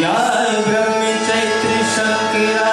या ब्रह्म चैत्र Shankara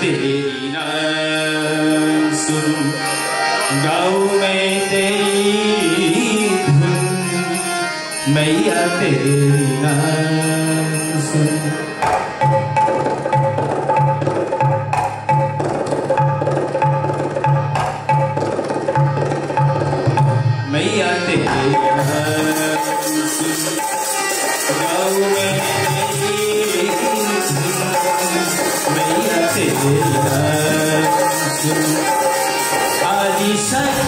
te na sun gau me te hun me a te na sun me a te na sun gau me Adisak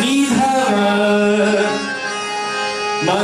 にはま